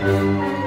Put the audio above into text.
Música